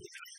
Yeah.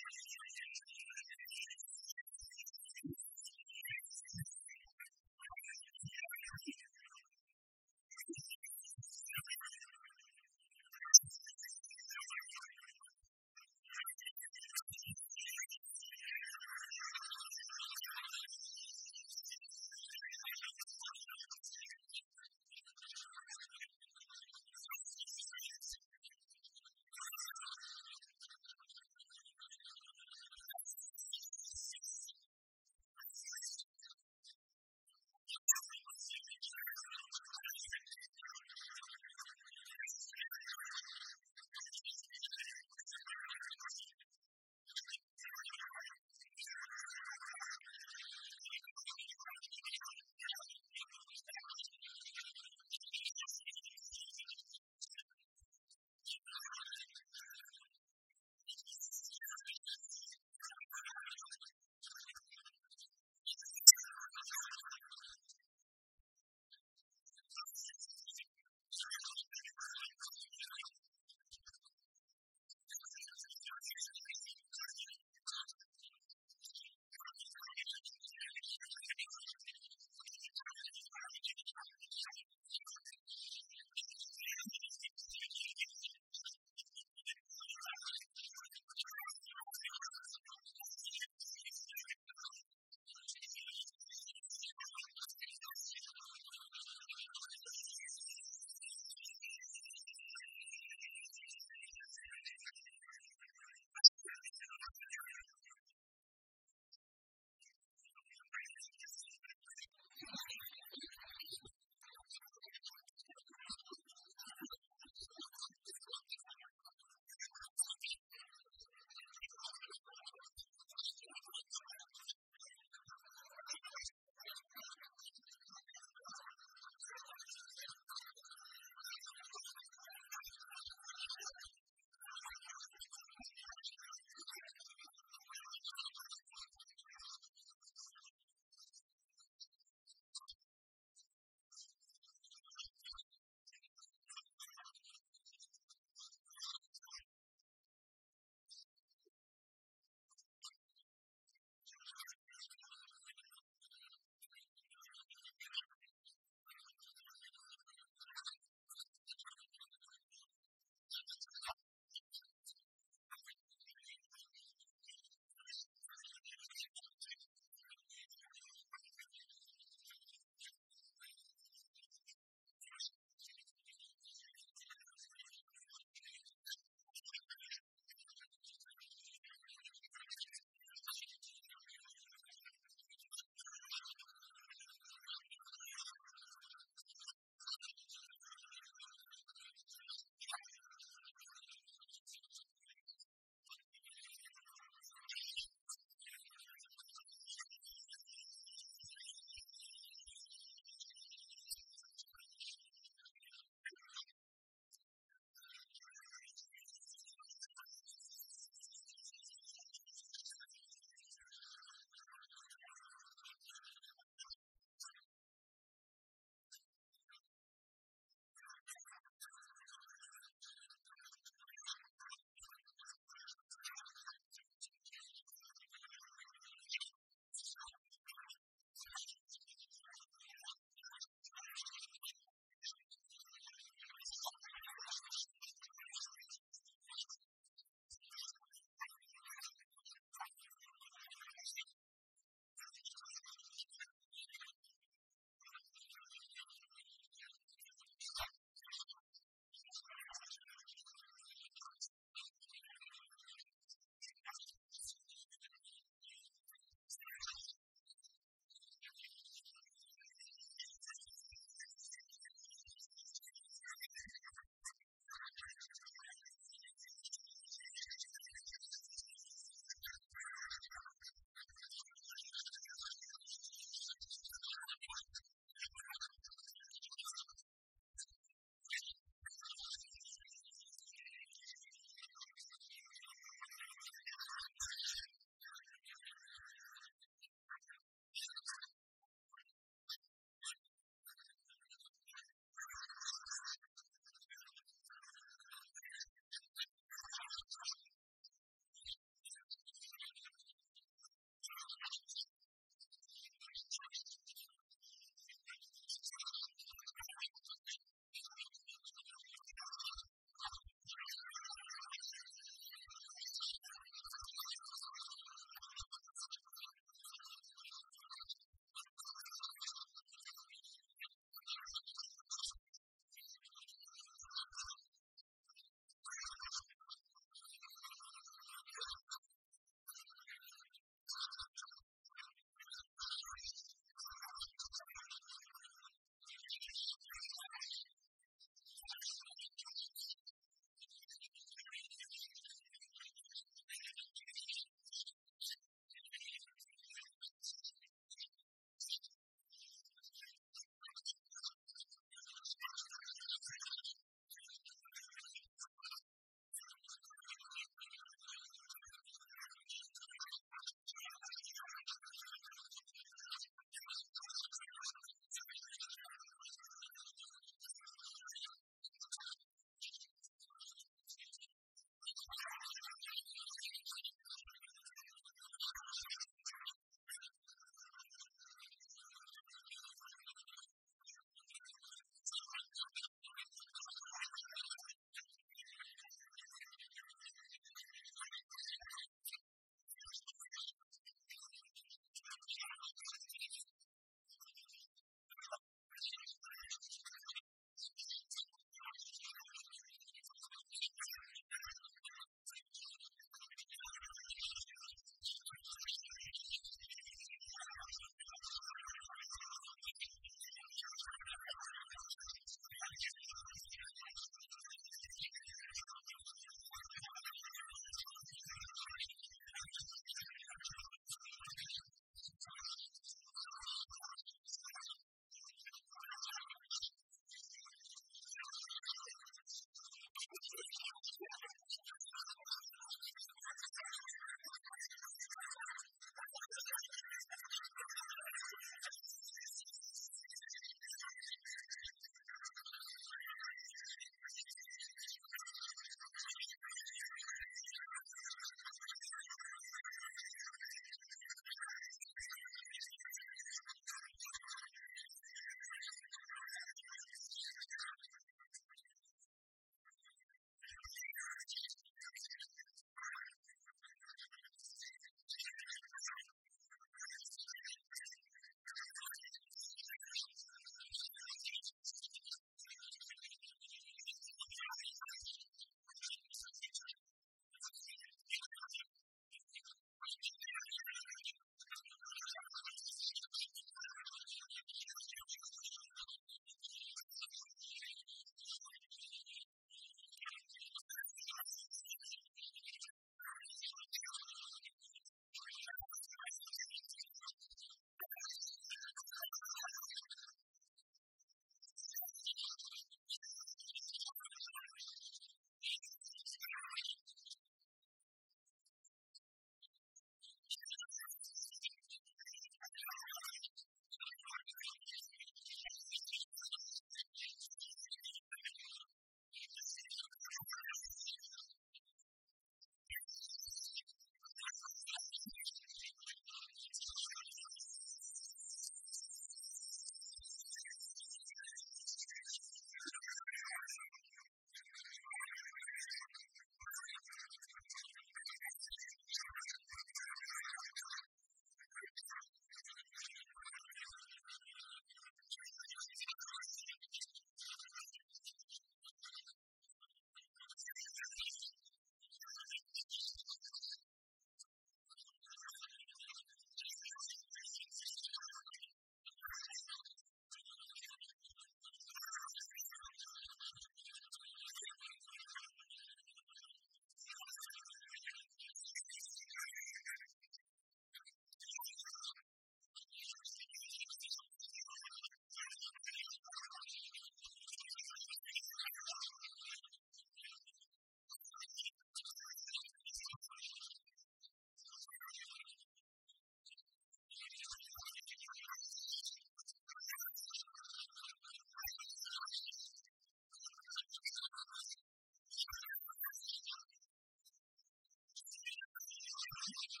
Thank you.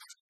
you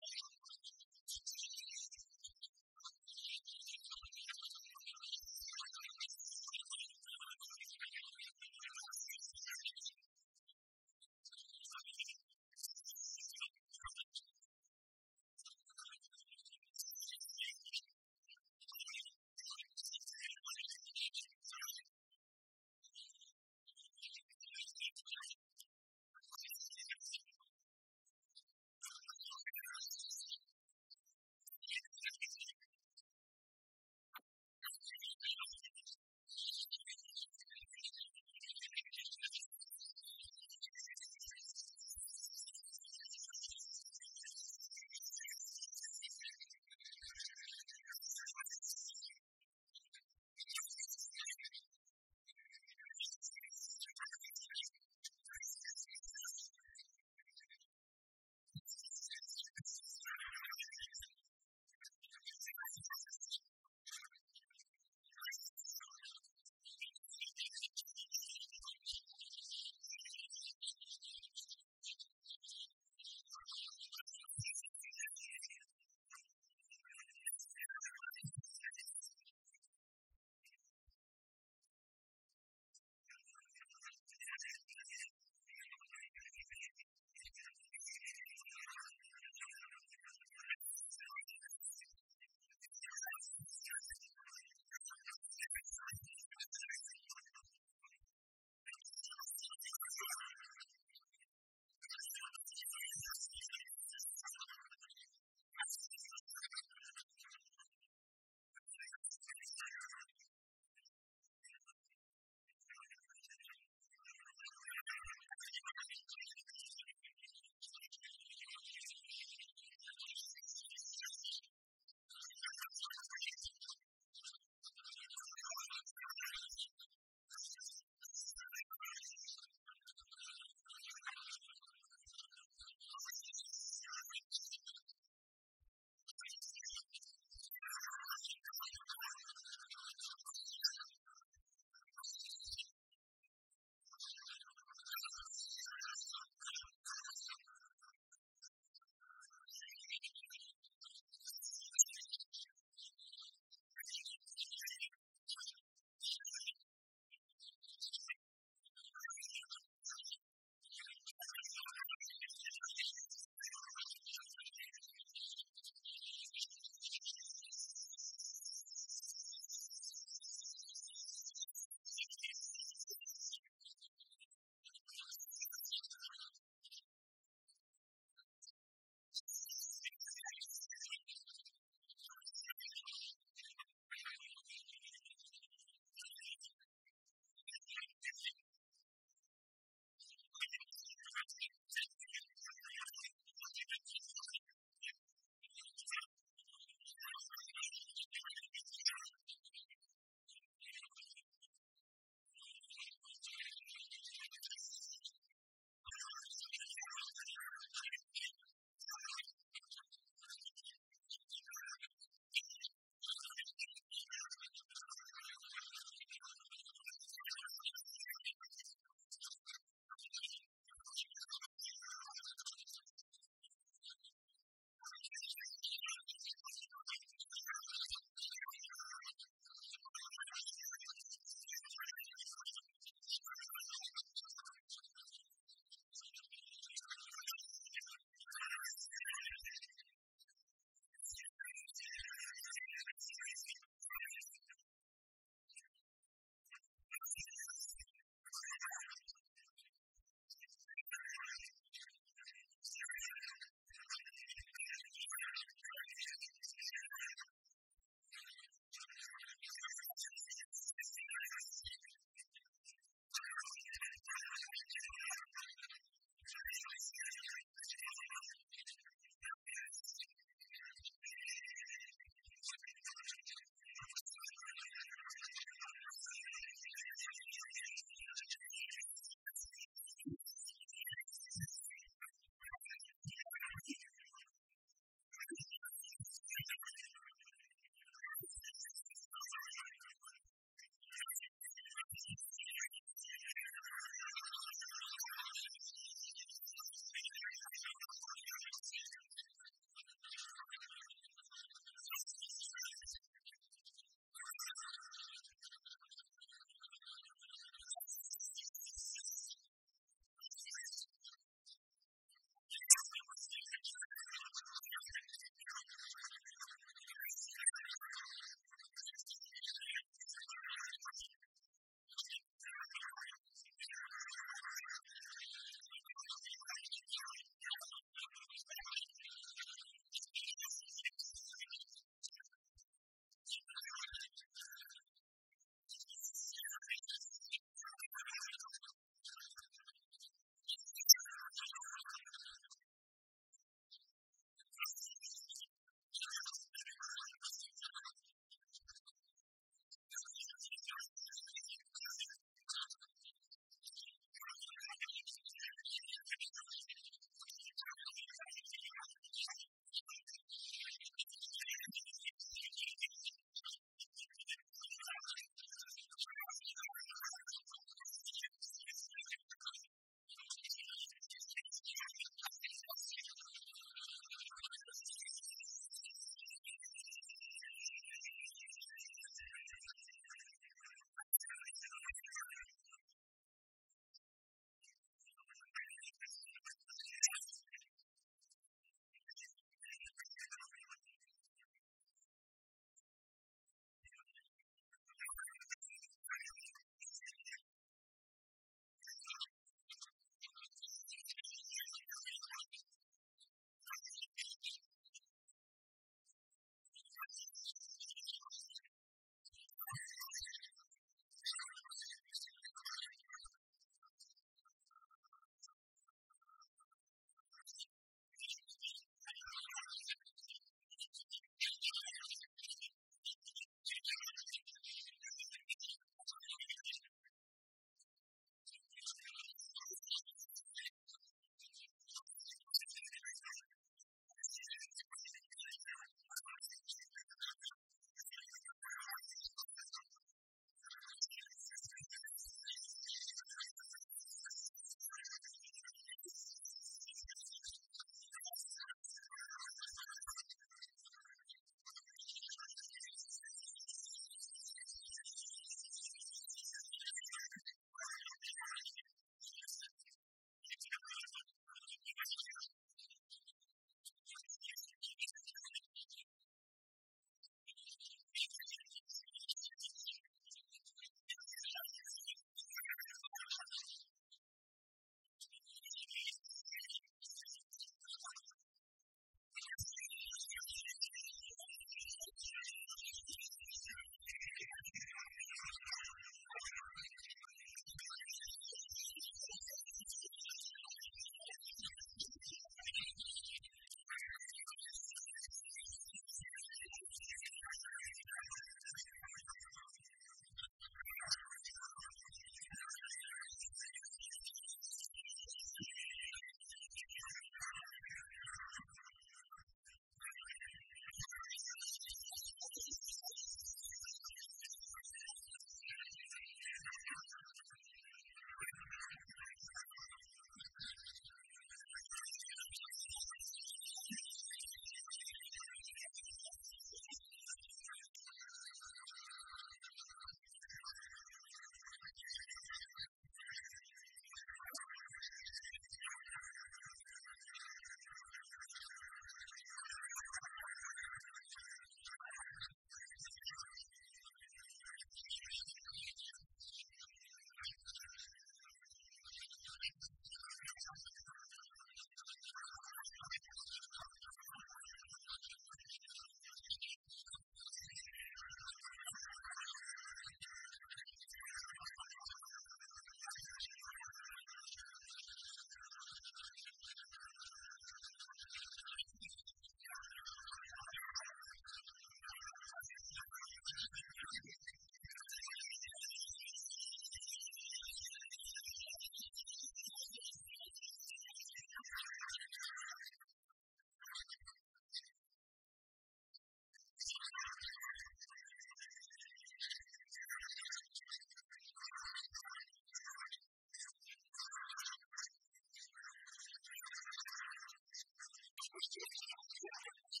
やった!